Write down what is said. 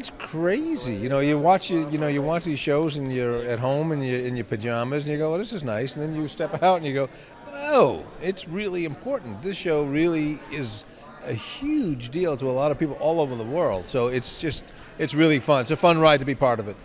It's crazy. You know, you watch you, know you watch these shows and you're at home and you in your pajamas and you go, "Well, this is nice," and then you step out and you go, "Oh, it's really important. This show really is a huge deal to a lot of people all over the world. So it's just it's really fun. It's a fun ride to be part of it."